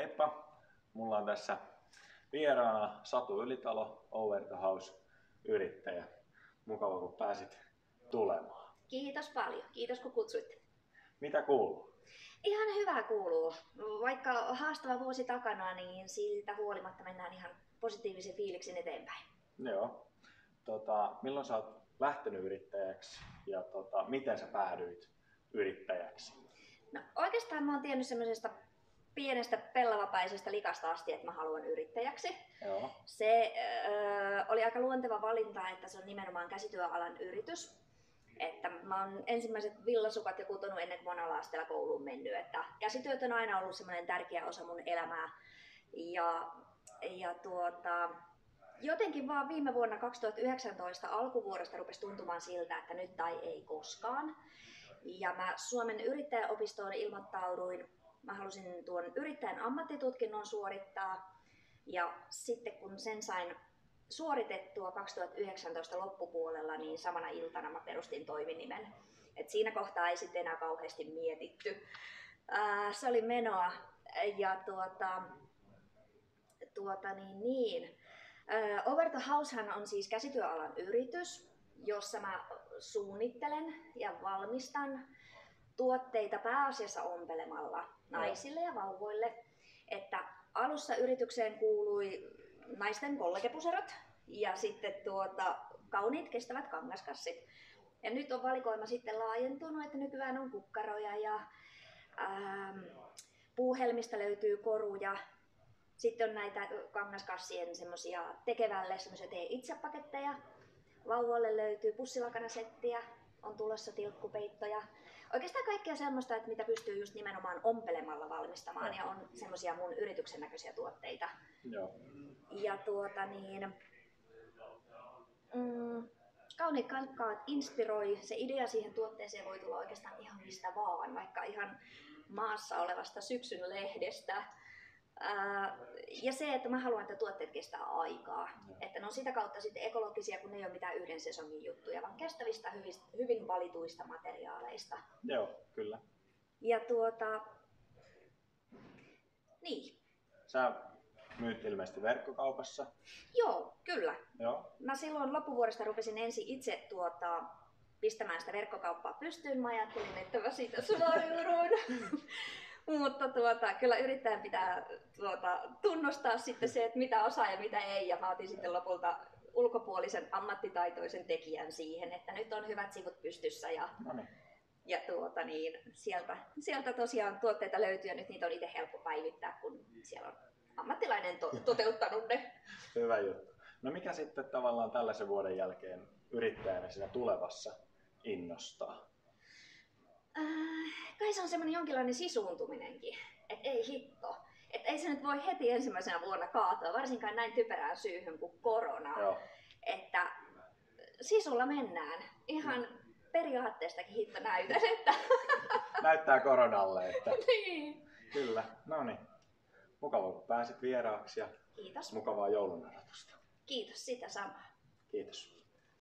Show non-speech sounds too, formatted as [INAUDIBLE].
Heippa! Mulla on tässä vieraana Satu Ylitalo, Over the House yrittäjä. Mukava kun pääsit tulemaan. Kiitos paljon. Kiitos kun kutsuitte. Mitä kuuluu? Ihan hyvä kuuluu. Vaikka haastava vuosi takana, niin siltä huolimatta mennään ihan positiivisen fiiliksen eteenpäin. Joo. Tota, milloin sä oot lähtenyt yrittäjäksi ja tota, miten sä päädyit yrittäjäksi? No oikeastaan mä oon tiennyt semmoisesta pienestä pellavapäisestä likasta asti, että mä haluan yrittäjäksi. Joo. Se ö, oli aika luonteva valinta, että se on nimenomaan käsityöalan yritys. Että mä oon ensimmäiset villasukat jo kutonut ennen kuin mä oon kouluun mennyt. Että käsityöt on aina ollut semmoinen tärkeä osa mun elämää. Ja, ja tuota, jotenkin vaan viime vuonna 2019 alkuvuodesta rupesi tuntumaan siltä, että nyt tai ei koskaan. Ja mä Suomen yrittäjäopistoon ilmoittauduin mä halusin tuon yrittäjän ammattitutkinnon suorittaa. Ja sitten kun sen sain suoritettua 2019 loppupuolella, niin samana iltana mä perustin toiminimen. Et siinä kohtaa ei sitten enää kauheasti mietitty. Ää, se oli menoa. Ja tuota, tuota niin, niin. Ää, Over the Househan on siis käsityöalan yritys, jossa mä suunnittelen ja valmistan tuotteita pääasiassa ompelemalla naisille ja vauvoille. Että alussa yritykseen kuului naisten kollegepuserot ja sitten tuota, kauniit kestävät kangaskassit. Ja nyt on valikoima sitten laajentunut, että nykyään on kukkaroja ja ähm, puuhelmistä löytyy koruja. Sitten on näitä kangaskassien semmosia tekevälle semmoisia tee itse paketteja. Vauvoille löytyy pussilakanasettiä, on tulossa tilkkupeittoja oikeastaan kaikkea semmoista, että mitä pystyy just nimenomaan ompelemalla valmistamaan ja on semmoisia mun yrityksen näköisiä tuotteita. Joo. Ja tuota niin, mm, kauniit kalkkaat inspiroi, se idea siihen tuotteeseen voi tulla oikeastaan ihan mistä vaan, vaikka ihan maassa olevasta syksyn lehdestä ja se, että mä haluan, että tuotteet kestää aikaa. Ja. Että ne on sitä kautta sitten ekologisia, kun ne ei ole mitään yhden sesongin juttuja, vaan kestävistä, hyvin, hyvin valituista materiaaleista. Joo, kyllä. Ja tuota, niin. Sä myyt ilmeisesti verkkokaupassa. Joo, kyllä. Joo. Mä silloin loppuvuodesta rupesin ensin itse tuota, pistämään sitä verkkokauppaa pystyyn. Mä ajattelin, että mä siitä suoriudun. [LAUGHS] Mutta tuota, kyllä yrittäjän pitää tuota, tunnustaa sitten se, että mitä osaa ja mitä ei. Ja mä otin sitten lopulta ulkopuolisen ammattitaitoisen tekijän siihen, että nyt on hyvät sivut pystyssä ja, Noniin. ja tuota, niin, sieltä, sieltä tosiaan tuotteita löytyy ja nyt niitä on itse helppo päivittää, kun siellä on ammattilainen to- toteuttanut ne. Hyvä juttu. No mikä sitten tavallaan tällaisen vuoden jälkeen yrittäjänä siinä tulevassa innostaa? Äh, kai se on semmoinen jonkinlainen sisuuntuminenkin, että ei hitto. Että ei se nyt voi heti ensimmäisenä vuonna kaatua, varsinkaan näin typerään syyhyn kuin korona. Joo. Että sisulla mennään. Ihan periaatteestakin hitto näytän, että... [LAUGHS] Näyttää koronalle, että [LAUGHS] niin. kyllä. No niin. Mukava kun pääsit vieraaksi ja Kiitos. mukavaa joulun odotusta. Kiitos sitä samaa. Kiitos.